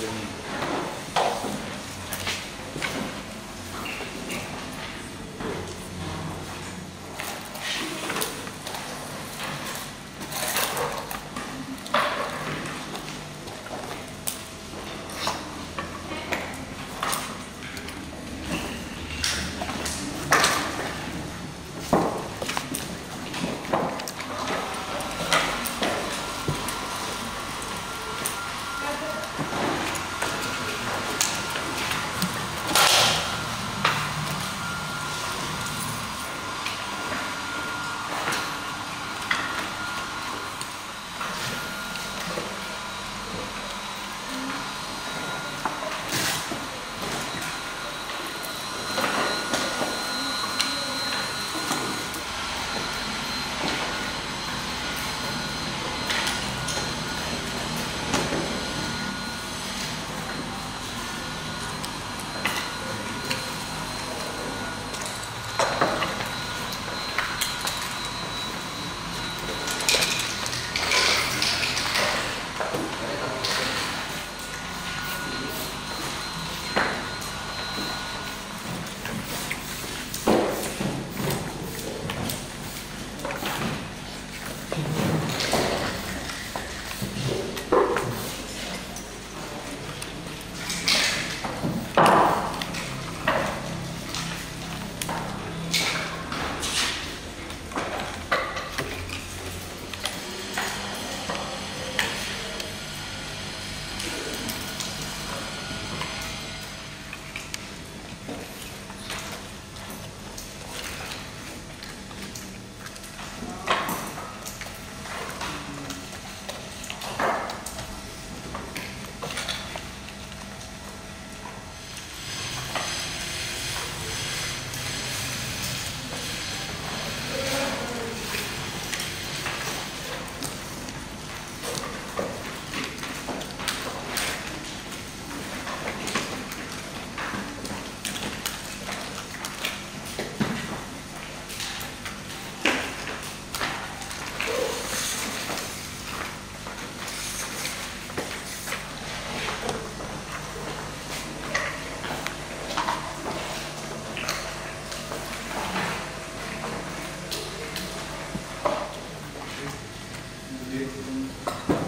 What do you mean? ハハハ。